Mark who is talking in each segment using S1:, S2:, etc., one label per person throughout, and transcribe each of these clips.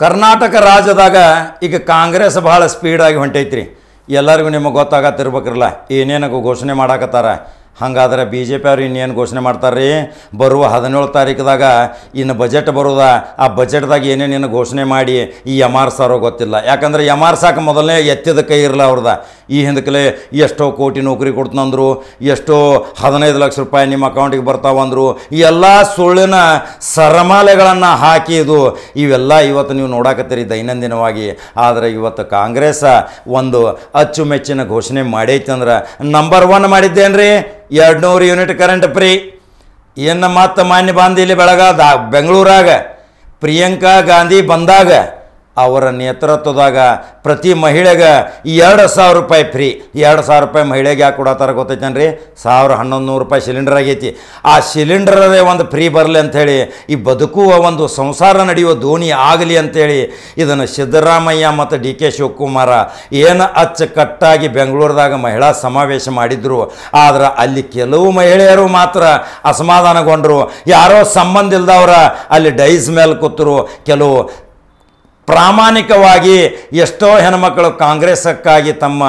S1: ಕರ್ನಾಟಕ ರಾಜ್ಯದಾಗ ಈಗ ಕಾಂಗ್ರೆಸ್ ಭಾಳ ಸ್ಪೀಡಾಗಿ ಹೊಂಟೈತ್ರಿ. ಎಲ್ಲರಿಗೂ ನಿಮಗೆ ಗೊತ್ತಾಗತ್ತಿರ್ಬೇಕ್ರಲ್ಲ ಏನೇನು ಘೋಷಣೆ ಮಾಡಾಕತ್ತಾರ. ಹಾಗಾದ್ರೆ ಬಿ ಜೆ ಪಿ ಅವ್ರು ಇನ್ನೇನು ಘೋಷಣೆ ಮಾಡ್ತಾರೆ ಬರುವ ಹದಿನೇಳು ತಾರೀಕದಾಗ ಇನ್ನು ಬಜೆಟ್ ಬರೋದ? ಆ ಬಜೆಟ್ದಾಗ ಏನೇನೇನು ಘೋಷಣೆ ಮಾಡಿ ಈ ಎಂ ಆರ್ ಸಾರೋ ಗೊತ್ತಿಲ್ಲ. ಯಾಕಂದ್ರೆ ಸಾಕ ಮೊದಲನೇ ಎತ್ತಿದ ಕೈ ಇರಲ್ಲ ಅವ್ರದ. ಈ ಹಿಂದಕಲೆ ಎಷ್ಟೋ ಕೋಟಿ ನೌಕರಿ ಕೊಡ್ತಂದ್ರು, ಎಷ್ಟೋ ಹದಿನೈದು ಲಕ್ಷ ರೂಪಾಯಿ ನಿಮ್ಮ ಅಕೌಂಟಿಗೆ ಬರ್ತಾವಂದ್ರು, ಈ ಎಲ್ಲ ಸುಳ್ಳಿನ ಸರಮಾಲೆಗಳನ್ನು ಹಾಕಿದು, ಇವೆಲ್ಲ ಇವತ್ತು ನೀವು ನೋಡಾಕತ್ತೀರಿ ದೈನಂದಿನವಾಗಿ. ಆದರೆ ಇವತ್ತು ಕಾಂಗ್ರೆಸ್ ಒಂದು ಅಚ್ಚುಮೆಚ್ಚಿನ ಘೋಷಣೆ ಮಾಡೈತಿ ಅಂದ್ರೆ ನಂಬರ್ ಒನ್ ಮಾಡಿದ್ದೇನ್ರಿ? ಎರಡು ನೂರು ಯೂನಿಟ್ ಕರೆಂಟ್ ಫ್ರೀ ಏನು ಮತ್ತೆ ಮಾನ್ಯ ಬಾಂಧಿಲಿ ಬೆಳಗಾದ ಬೆಂಗಳೂರಾಗ ಪ್ರಿಯಾಂಕಾ ಗಾಂಧಿ ಬಂದಾಗ ಅವರ ನೇತೃತ್ವದಾಗ ಪ್ರತಿ ಮಹಿಳೆಗೆ ಎರಡು ಸಾವಿರ ರೂಪಾಯಿ ಫ್ರೀ. ಎರಡು ಸಾವಿರ ರೂಪಾಯಿ ಮಹಿಳೆಗೆ ಯಾಕೆ ಕೊಡತ್ತಾರ ಗೊತ್ತೈತೇನ್ರಿ? ಸಾವಿರ ಹನ್ನೊಂದು ನೂರು ರೂಪಾಯಿ ಸಿಲಿಂಡರ್ ಆಗೈತಿ. ಆ ಸಿಲಿಂಡರೇ ಒಂದು ಫ್ರೀ ಬರಲಿ ಅಂಥೇಳಿ, ಈ ಬದುಕುವ ಒಂದು ಸಂಸಾರ ನಡೆಯುವ ದೋಣಿ ಆಗಲಿ ಅಂಥೇಳಿ ಇದನ್ನು ಸಿದ್ದರಾಮಯ್ಯ ಮತ್ತು ಡಿ ಕೆ ಶಿವಕುಮಾರ ಏನು ಅಚ್ಚುಕಟ್ಟಾಗಿ ಬೆಂಗಳೂರದಾಗ ಮಹಿಳಾ ಸಮಾವೇಶ ಮಾಡಿದ್ರು. ಆದ್ರೆ ಅಲ್ಲಿ ಕೆಲವು ಮಹಿಳೆಯರು ಮಾತ್ರ ಅಸಮಾಧಾನಗೊಂಡರು. ಯಾರೋ ಸಂಬಂಧ ಇಲ್ದವ್ರ ಅಲ್ಲಿ ಡೈಸ್ ಮೇಲೆ ಕೂತರು. ಕೆಲವು ಪ್ರಾಮಾಣಿಕವಾಗಿ ಎಷ್ಟೋ ಹೆಣ್ಮಕ್ಕಳು ಕಾಂಗ್ರೆಸ್ಸಕ್ಕಾಗಿ ತಮ್ಮ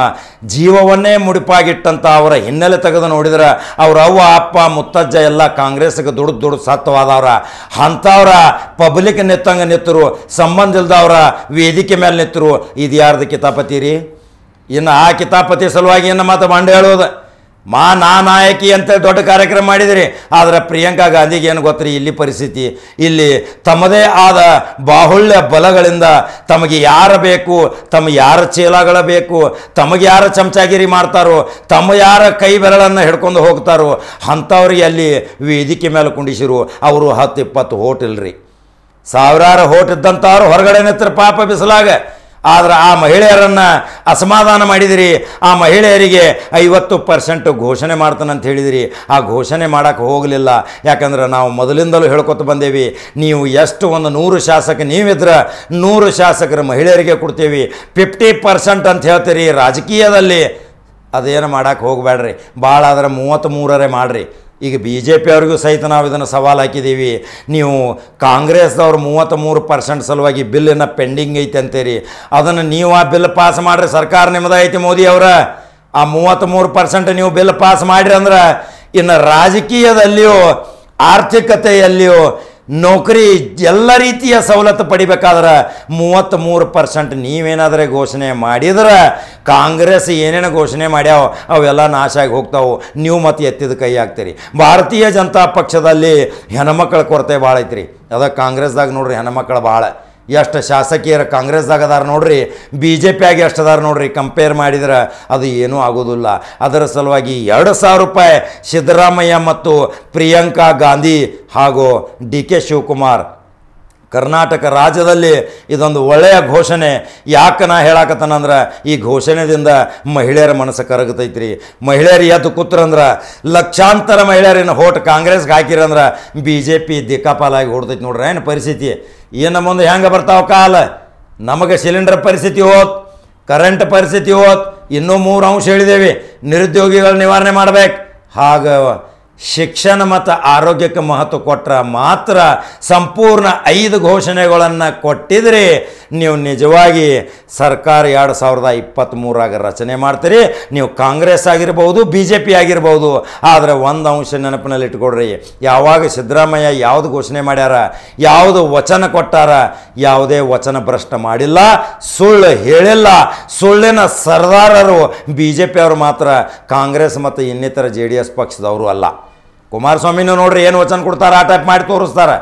S1: ಜೀವವನ್ನೇ ಮುಡಿಪಾಗಿಟ್ಟಂಥ ಅವರ ಹಿನ್ನೆಲೆ ತೆಗೆದು ನೋಡಿದ್ರೆ ಅವ್ರ ಅವ್ವ, ಅಪ್ಪ, ಮುತ್ತಜ್ಜ ಎಲ್ಲ ಕಾಂಗ್ರೆಸ್ಗೆ ದುಡ್ದು ದುಡ್ದು ಸತ್ತವಾದವ್ರ ಅಂಥವ್ರ ಪಬ್ಲಿಕ್ ನಿತ್ತಂಗೆ ನಿತ್ತರು, ಸಂಬಂಧ ಇಲ್ದವ್ರ ವೇದಿಕೆ ಮೇಲೆ ನಿತ್ತರು. ಇದು ಯಾರ್ದು ಕಿತಾಪತಿ ರೀ? ಇನ್ನು ಆ ಕಿತಾಪತಿ ಸಲುವಾಗಿ ಇನ್ನು ಮಾತು ಬಂಡ ಹೇಳೋದು? ಮಾ ನಾ ನಾಯಕಿ ಅಂತ ದೊಡ್ಡ ಕಾರ್ಯಕ್ರಮ ಮಾಡಿದಿರಿ. ಆದರೆ ಪ್ರಿಯಾಂಕಾ ಗಾಂಧಿಗೆ ಏನು ಗೊತ್ತರಿ? ಇಲ್ಲಿ ಪರಿಸ್ಥಿತಿ. ಇಲ್ಲಿ ತಮ್ಮದೇ ಆದ ಬಾಹುಳ್ಯ ಬಲಗಳಿಂದ ತಮಗೆ ಯಾರು ಬೇಕು ತಮ್ಮ ಯಾರ ಚೀಲಗಳ ಬೇಕು, ತಮಗೆ ಯಾರ ಚಮಚಾಗಿರಿ ಮಾಡ್ತಾರೋ, ತಮ್ಮ ಯಾರ ಕೈ ಬೆರಳನ್ನು ಹಿಡ್ಕೊಂಡು ಹೋಗ್ತಾರೋ, ಅಂಥವ್ರಿಗೆ ಅಲ್ಲಿ ವೇದಿಕೆ ಮೇಲೆ ಕುಂಡಿಸಿರು. ಅವರು ಹತ್ತು ಇಪ್ಪತ್ತು ಹೋಟ್ ಇಲ್ರಿ. ಸಾವಿರಾರು ಹೋಟ್ ಇದ್ದಂಥವ್ರು ಹೊರಗಡೆ ನಿಂತರ ಪಾಪ ಬಿಸಲಾಗ. ಆದ್ರೆ ಆ ಮಹಿಳೆಯರನ್ನು ಅಸಮಾಧಾನ ಮಾಡಿದಿರಿ. ಆ ಮಹಿಳೆಯರಿಗೆ ಐವತ್ತು ಪರ್ಸೆಂಟ್ ಘೋಷಣೆ ಮಾಡ್ತಾನಂತ ಹೇಳಿದಿರಿ. ಆ ಘೋಷಣೆ ಮಾಡೋಕ್ಕೆ ಹೋಗಲಿಲ್ಲ. ಯಾಕಂದ್ರೆ ನಾವು ಮೊದಲಿಂದಲೂ ಹೇಳ್ಕೊತ ಬಂದೇವಿ, ನೀವು ಎಷ್ಟು ಒಂದು ನೂರು ಶಾಸಕ ನೀವಿದ್ರೆ ನೂರು ಶಾಸಕರು ಮಹಿಳೆಯರಿಗೆ ಕೊಡ್ತೀವಿ. ಫಿಫ್ಟಿ ಪರ್ಸೆಂಟ್ ಅಂತ ಹೇಳ್ತೀರಿ ರಾಜಕೀಯದಲ್ಲಿ. ಅದೇನು ಮಾಡೋಕ್ಕೆ ಹೋಗಬೇಡ್ರಿ. ಭಾಳ ಆದ್ರೆ ಮೂವತ್ತ್ಮೂರರೇ ಮಾಡಿರಿ. ಈಗ ಬಿ ಜೆ ಪಿ ಅವ್ರಿಗೂ ಸಹಿತ ನಾವು ಇದನ್ನು ಸವಾಲು ಹಾಕಿದ್ದೀವಿ. ನೀವು ಕಾಂಗ್ರೆಸ್ದವ್ರು ಮೂವತ್ತ್ಮೂರು ಪರ್ಸೆಂಟ್ ಸಲುವಾಗಿ ಬಿಲ್ಲನ್ನು ಪೆಂಡಿಂಗ್ ಐತೆ ಅಂತೀರಿ. ಅದನ್ನು ನೀವು ಆ ಬಿಲ್ ಪಾಸ್ ಮಾಡಿರಿ, ಸರ್ಕಾರ ನಿಮ್ಮದು ಐತಿ ಮೋದಿ ಅವರ. ಆ ಮೂವತ್ತ್ಮೂರು ಪರ್ಸೆಂಟ್ ನೀವು ಬಿಲ್ ಪಾಸ್ ಮಾಡಿರಿ ಅಂದ್ರೆ, ಇನ್ನು ರಾಜಕೀಯದಲ್ಲಿಯೂ, ಆರ್ಥಿಕತೆಯಲ್ಲಿಯೂ ನೌಕರಿ ಎಲ್ಲ ರೀತಿಯ ಸವಲತ್ತು ಪಡಿಬೇಕಾದ್ರೆ ಮೂವತ್ತ್ಮೂರು ಪರ್ಸೆಂಟ್ ನೀವೇನಾದರೆ ಘೋಷಣೆ ಮಾಡಿದ್ರೆ ಕಾಂಗ್ರೆಸ್ ಏನೇನು ಘೋಷಣೆ ಮಾಡ್ಯಾವ ಅವೆಲ್ಲ ನಾಶ ಆಗಿ ಹೋಗ್ತಾವೆ. ನೀವು ಮತ್ತೆ ಎತ್ತಿದ ಕೈ ಹಾಕ್ತೀರಿ ಭಾರತೀಯ ಜನತಾ ಪಕ್ಷದಲ್ಲಿ ಹೆಣ್ಮಕ್ಳ ಕೊರತೆ ಭಾಳ ಐತ್ರಿ. ಅದ ಕಾಂಗ್ರೆಸ್ದಾಗ ನೋಡ್ರಿ ಹೆಣ್ಮಕ್ಳು ಭಾಳ. ಎಷ್ಟು ಶಾಸಕಿಯರ ಕಾಂಗ್ರೆಸ್ದಾಗ ಅದಾರ ನೋಡ್ರಿ ಬಿ ಜೆ ಪಿ ಆಗಿ ಎಷ್ಟು ಅದಾರ ನೋಡ್ರಿ ಕಂಪೇರ್ ಮಾಡಿದ್ರೆ ಅದು ಏನೂ ಆಗೋದಿಲ್ಲ. ಅದರ ಸಲುವಾಗಿ ಎರಡು ಸಾವಿರ ರೂಪಾಯಿ ಸಿದ್ದರಾಮಯ್ಯ ಮತ್ತು ಪ್ರಿಯಾಂಕಾ ಗಾಂಧಿ ಹಾಗೂ ಡಿ ಕೆ ಶಿವಕುಮಾರ್. ಕರ್ನಾಟಕ ರಾಜ್ಯದಲ್ಲಿ ಇದೊಂದು ಒಳ್ಳೆಯ ಘೋಷಣೆ. ಯಾಕೆ ನಾ ಹೇಳಾಕತ್ತನಂದ್ರೆ ಈ ಘೋಷಣೆದಿಂದ ಮಹಿಳೆಯರ ಮನಸ್ಸು ಕರಗತೈತ್ರಿ. ಮಹಿಳೆಯರು ಎದ್ದು ಕೂತ್ರಂದ್ರೆ ಲಕ್ಷಾಂತರ ಮಹಿಳೆಯರಿನ ಹೋಟ್ ಕಾಂಗ್ರೆಸ್ಗೆ ಹಾಕಿರಂದ್ರೆ ಬಿ ಜೆ ಪಿ ದಿಕ್ಕಾಪಾಲಾಗಿ ಹೊಡ್ತೈತಿ ನೋಡ್ರಿ, ಏನು ಪರಿಸ್ಥಿತಿ? ಏನು ಮುಂದೆ ಹೆಂಗೆ ಬರ್ತಾವ ಕಾಲ? ನಮಗೆ ಸಿಲಿಂಡರ್ ಪರಿಸ್ಥಿತಿ ಹೋತ್ ಕರೆಂಟ್ ಪರಿಸ್ಥಿತಿ ಹೋತ್, ಇನ್ನೂ ಮೂರು ಅಂಶ ಹೇಳಿದ್ದೇವೆ ನಿರುದ್ಯೋಗಿಗಳ ನಿವಾರಣೆ ಮಾಡ್ಬೇಕು. ಹಾಗ ಶಿಕ್ಷಣ ಮತ್ತು ಆರೋಗ್ಯಕ್ಕೆ ಮಹತ್ವ ಕೊಟ್ಟರೆ ಮಾತ್ರ ಸಂಪೂರ್ಣ ಐದು ಘೋಷಣೆಗಳನ್ನು ಕೊಟ್ಟಿದ್ರೆ ನೀವು ನಿಜವಾಗಿ ಸರ್ಕಾರ ಎರಡು ಸಾವಿರದ ಇಪ್ಪತ್ತ್ಮೂರಾಗ ರಚನೆ ಮಾಡ್ತೀರಿ. ನೀವು ಕಾಂಗ್ರೆಸ್ ಆಗಿರ್ಬೋದು ಬಿ ಜೆ ಪಿ ಆಗಿರ್ಬೋದು, ಆದರೆ ಒಂದು ಅಂಶ ನೆನಪಿನಲ್ಲಿ ಇಟ್ಕೊಡ್ರಿ ಯಾವಾಗ ಸಿದ್ದರಾಮಯ್ಯ ಯಾವುದು ಘೋಷಣೆ ಮಾಡ್ಯಾರ, ಯಾವುದು ವಚನ ಕೊಟ್ಟಾರ, ಯಾವುದೇ ವಚನ ಭ್ರಷ್ಟ ಮಾಡಿಲ್ಲ, ಸುಳ್ಳು ಹೇಳಿಲ್ಲ. ಸುಳ್ಳಿನ ಸರ್ದಾರರು ಬಿ ಜೆ ಪಿಯವರು ಮಾತ್ರ, ಕಾಂಗ್ರೆಸ್ ಮತ್ತು ಇನ್ನಿತರ ಜೆ ಡಿ ಎಸ್ ಪಕ್ಷದವರು ಅಲ್ಲ. ಕುಮಾರಸ್ವಾಮಿನೂ ನೋಡ್ರಿ ಏನು ವಚನ ಕೊಡ್ತಾರೆ ಆ ಟೈಪ್ ಮಾಡಿ ತೋರಿಸ್ತಾರೆ.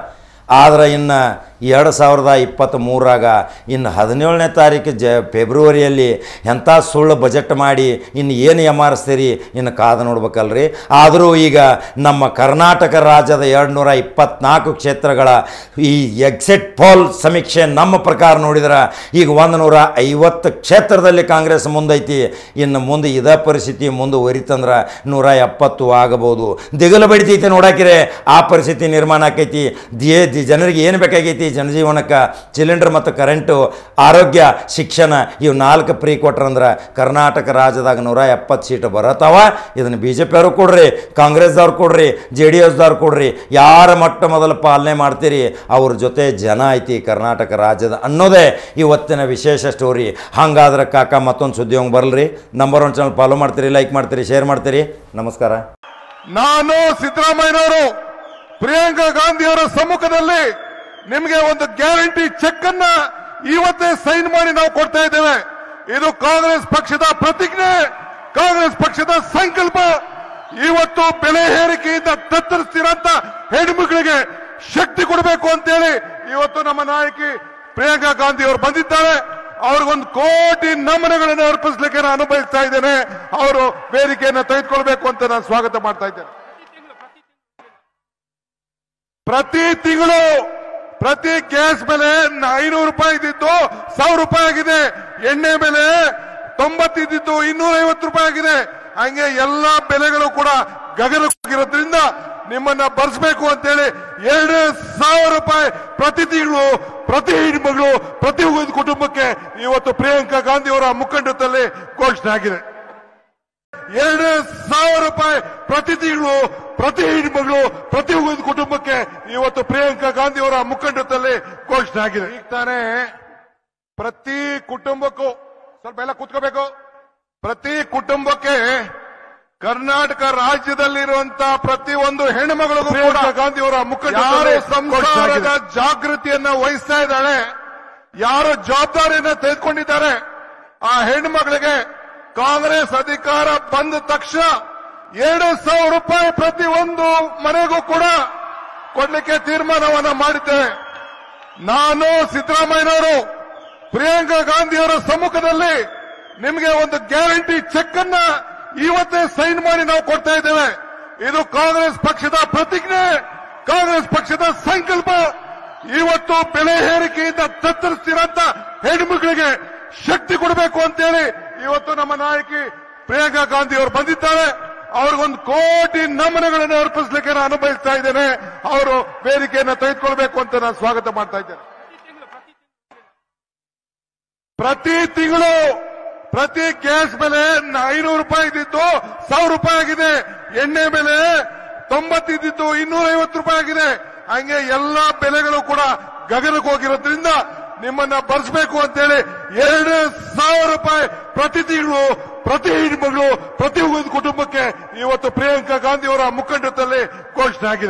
S1: ಆದರೆ ಇನ್ನು ಎರಡು ಸಾವಿರದ ಇಪ್ಪತ್ತ್ ಮೂರಾಗ ಇನ್ನು ಹದಿನೇಳನೇ ತಾರೀಕು ಜ ಫೆಬ್ರವರಿಯಲ್ಲಿ ಎಂಥ ಸುಳ್ಳು ಬಜೆಟ್ ಮಾಡಿ ಇನ್ನು ಏನು ಎಮಾರಿಸ್ತೀರಿ ಇನ್ನು ಕಾದು ನೋಡ್ಬೇಕಲ್ರಿ? ಆದರೂ ಈಗ ನಮ್ಮ ಕರ್ನಾಟಕ ರಾಜ್ಯದ ಎರಡು ನೂರ ಇಪ್ಪತ್ನಾಲ್ಕು ಕ್ಷೇತ್ರಗಳ ಈ ಎಕ್ಸಿಟ್ ಪೋಲ್ ಸಮೀಕ್ಷೆ ನಮ್ಮ ಪ್ರಕಾರ ನೋಡಿದ್ರೆ ಈಗ ಒಂದು ನೂರ ಐವತ್ತು ಕ್ಷೇತ್ರದಲ್ಲಿ ಕಾಂಗ್ರೆಸ್ ಮುಂದೈತಿ. ಇನ್ನು ಮುಂದೆ ಇದೇ ಪರಿಸ್ಥಿತಿ ಮುಂದುವರಿತಂದ್ರೆ ನೂರ ಎಪ್ಪತ್ತು ಆಗಬಹುದು. ದಿಗಲು ಬಡಿತೈತಿ ನೋಡಾಕಿರೆ, ಆ ಪರಿಸ್ಥಿತಿ ನಿರ್ಮಾಣ ಆಕೈತಿ. ದಿ- ಜನರಿಗೆ ಏನು ಬೇಕಾಗೈತಿ? ಜನಜೀವನಕ್ಕೆ ಸಿಲಿಂಡ್ರ್ ಮತ್ತು ಕರೆಂಟು ಆರೋಗ್ಯ, ಶಿಕ್ಷಣ, ಇವು ನಾಲ್ಕು ಪ್ರೀ ಕೊಟ್ರಂದ್ರೆ ಕರ್ನಾಟಕ ರಾಜ್ಯದಾಗ ನೂರ ಎಪ್ಪತ್ತು ಸೀಟು ಬರತ್ತವ ಇದನ್ನು ಬಿ ಜೆ ಪಿಯವರು ಕೊಡ್ರಿ, ಕಾಂಗ್ರೆಸ್ದವ್ರು ಕೊಡ್ರಿ ಜೆ ಡಿ ಎಸ್ದವ್ರು ಕೊಡ್ರಿ, ಯಾರ ಮೊಟ್ಟ ಮೊದಲು ಪಾಲನೆ ಮಾಡ್ತೀರಿ, ಅವ್ರ ಜೊತೆ ಜನ ಐತಿ ಕರ್ನಾಟಕ ರಾಜ್ಯದ ಅನ್ನೋದೇ. ಇವತ್ತಿನ ವಿಶೇಷ ಸ್ಟೋರಿ ಹಂಗಾದ್ರೆ ಕಾಕ ಮತ್ತೊಂದು ಸುದ್ದಿ ಹಂಗೆ ಬರಲ್ರಿ. ನಂಬರ್ ಒನ್ ಚಾನಲ್ ಫಾಲೋ ಮಾಡ್ತೀರಿ ಲೈಕ್ ಮಾಡ್ತೀರಿ ಶೇರ್ ಮಾಡ್ತೀರಿ. ನಮಸ್ಕಾರ.
S2: ನಾನು ಸಿದ್ದರಾಮಯ್ಯನವರು. ಪ್ರಿಯಾಂಕಾ ಗಾಂಧಿಯವರ ಸಮ್ಮುಖದಲ್ಲಿ ನಿಮಗೆ ಒಂದು ಗ್ಯಾರಂಟಿ ಚೆಕ್ ಅನ್ನ ಇವತ್ತೇ ಸೈನ್ ಮಾಡಿ ನಾವು ಕೊಡ್ತಾ ಇದ್ದೇವೆ. ಇದು ಕಾಂಗ್ರೆಸ್ ಪಕ್ಷದ ಪ್ರತಿಜ್ಞೆ, ಕಾಂಗ್ರೆಸ್ ಪಕ್ಷದ ಸಂಕಲ್ಪ. ಇವತ್ತು ಬೆಲೆ ಏರಿಕೆಯಿಂದ ತತ್ತರಿಸ್ತಿರಂತ ಹೆಣ್ಮಕ್ಳಿಗೆ ಶಕ್ತಿ ಕೊಡಬೇಕು ಅಂತೇಳಿ ಇವತ್ತು ನಮ್ಮ ನಾಯಕಿ ಪ್ರಿಯಾಂಕಾ ಗಾಂಧಿ ಅವರು ಬಂದಿದ್ದಾರೆ. ಅವ್ರಿಗೊಂದು ಕೋಟಿ ನಮನಗಳನ್ನು ಅರ್ಪಿಸಲಿಕ್ಕೆ ನಾನು ಅನುಭವಿಸ್ತಾ ಇದ್ದೇನೆ. ಅವರು ವೇದಿಕೆಯನ್ನು ತೆಗೆದುಕೊಳ್ಬೇಕು ಅಂತ ನಾನು ಸ್ವಾಗತ ಮಾಡ್ತಾ ಇದ್ದೇನೆ. ಪ್ರತಿ ತಿಂಗಳು ಪ್ರತಿ ಕೇಸ್ ಬೆಲೆ ಐನೂರು ರೂಪಾಯಿ ಇದ್ದಿದ್ದು ಸಾವಿರ ರೂಪಾಯಿ ಆಗಿದೆ. ಎಣ್ಣೆ ಬೆಲೆ ತೊಂಬತ್ತಿದ್ದು ಇನ್ನೂರ ಐವತ್ತು ರೂಪಾಯಿ ಆಗಿದೆ. ಹಂಗೆ ಎಲ್ಲಾ ಬೆಲೆಗಳು ಕೂಡ ಗಗನಕ್ಕೋಗಿರೋದ್ರಿಂದ ನಿಮ್ಮನ್ನ ಬರ್ಸ್ಬೇಕು ಅಂತೇಳಿ ಎರಡು ಸಾವಿರ ರೂಪಾಯಿ ಪ್ರತಿ ತಿಂಗಳು, ಪ್ರತಿ ಹೆಣ್ಮಗಳು, ಪ್ರತಿ ಕುಟುಂಬಕ್ಕೆ ಇವತ್ತು ಪ್ರಿಯಾಂಕಾ ಗಾಂಧಿ ಅವರ ಮುಖಂಡತ್ವದಲ್ಲಿ ಘೋಷಣೆ ಆಗಿದೆ. ಎರಡು ಸಾವಿರ ರೂಪಾಯಿ ಪ್ರತಿ ತಿಂಗಳು ಪ್ರತಿ ಹೆಣ್ಮಗಳು ಪ್ರತಿ ಒಂದು ಕುಟುಂಬಕ್ಕೆ ಇವತ್ತು ಪ್ರಿಯಾಂಕಾ ಗಾಂಧಿ ಅವರ ಮುಖಂಡತ್ವದಲ್ಲಿ ಘೋಷಣೆ ಆಗಿದೆ. ಈಗ ತಾನೇ ಪ್ರತಿ ಕುಟುಂಬಕ್ಕೂ ಸ್ವಲ್ಪ ಎಲ್ಲ ಕೂತ್ಕೋಬೇಕು. ಪ್ರತಿ ಕುಟುಂಬಕ್ಕೆ ಕರ್ನಾಟಕ ರಾಜ್ಯದಲ್ಲಿರುವಂತಹ ಪ್ರತಿ ಒಂದು ಹೆಣ್ಣುಮಗಳಿಗೂ ಪ್ರಿಯಾಂಕಾ ಗಾಂಧಿ ಅವರ ಮುಖಂಡ ಸಂಸಾರದ ಜಾಗೃತಿಯನ್ನ ವಹಿಸ್ತಾ ಇದ್ದಾಳೆ ಯಾರು ಜವಾಬ್ದಾರಿಯನ್ನ ತೆಗೆದುಕೊಂಡಿದ್ದಾರೆ ಆ ಹೆಣ್ಣುಮಗಳಿಗೆ ಕಾಂಗ್ರೆಸ್ ಅಧಿಕಾರ ಬಂದ ತಕ್ಷಣ ಎರಡು ಸಾವಿರ ರೂಪಾಯಿ ಪ್ರತಿ ಒಂದು ಮನೆಗೂ ಕೂಡ ಕೊಡ್ಲಿಕ್ಕೆ ತೀರ್ಮಾನವನ್ನ ಮಾಡಿದ್ದೆ. ನಾನು ಸಿದ್ದರಾಮಯ್ಯನವರು, ಪ್ರಿಯಾಂಕಾ ಗಾಂಧಿಯವರ ಸಮ್ಮುಖದಲ್ಲಿ ನಿಮಗೆ ಒಂದು ಗ್ಯಾರಂಟಿ ಚೆಕ್ ಅನ್ನ ಇವತ್ತೇ ಸೈನ್ ಮಾಡಿ ನಾವು ಕೊಡ್ತಾ ಇದ್ದೇವೆ. ಇದು ಕಾಂಗ್ರೆಸ್ ಪಕ್ಷದ ಪ್ರತಿಜ್ಞೆ, ಕಾಂಗ್ರೆಸ್ ಪಕ್ಷದ ಸಂಕಲ್ಪ. ಇವತ್ತು ಬೆಲೆ ಏರಿಕೆಯಿಂದ ತತ್ತರಿಸ್ತಿರಂತ ಹೆಣ್ಮಕ್ಳಿಗೆ ಶಕ್ತಿ ಕೊಡಬೇಕು ಅಂತೇಳಿ ಇವತ್ತು ನಮ್ಮ ನಾಯಕಿ ಪ್ರಿಯಾಂಕಾ ಗಾಂಧಿ ಅವರು ಬಂದಿದ್ದಾರೆ. ಅವ್ರಿಗೊಂದು ಕೋಟಿ ನಮನಗಳನ್ನು ಅರ್ಪಿಸಲಿಕ್ಕೆ ನಾನು ಅನುಭವಿಸ್ತಾ ಇದ್ದೇನೆ. ಅವರು ವೇದಿಕೆಯನ್ನು ತೆಗೆದುಕೊಳ್ಬೇಕು ಅಂತ ನಾನು ಸ್ವಾಗತ ಮಾಡ್ತಾ ಇದ್ದೇನೆ. ಪ್ರತಿ ತಿಂಗಳು ಪ್ರತಿ ಗ್ಯಾಸ್ ಬೆಲೆ ಐನೂರು ರೂಪಾಯಿ ಇದ್ದಿತ್ತು, ಸಾವಿರ ರೂಪಾಯಿ ಆಗಿದೆ. ಎಣ್ಣೆ ಬೆಲೆ ತೊಂಬತ್ತಿದ್ದಿತ್ತು ಇನ್ನೂರ ಐವತ್ತು ರೂಪಾಯಿ ಆಗಿದೆ. ಹಂಗೆ ಎಲ್ಲಾ ಬೆಲೆಗಳು ಕೂಡ ಗಗನಕ್ಕೆ ಹೋಗಿರೋದ್ರಿಂದ ನಿಮ್ಮನ್ನ ಬರ್ಸ್ಬೇಕು ಅಂತೇಳಿ ಎರಡು ಸಾವಿರ ರೂಪಾಯಿ ಪ್ರತಿ ತಿಂಗಳು, ಪ್ರತಿ ಹೆಣ್ಮಗಳು ಪ್ರತಿ ಒಂದು ಕುಟುಂಬಕ್ಕೆ ಇವತ್ತು ಪ್ರಿಯಾಂಕಾ ಗಾಂಧಿ ಅವರ ಮುಖಂಡತ್ವದಲ್ಲಿ ಘೋಷಣೆ ಆಗಿದೆ.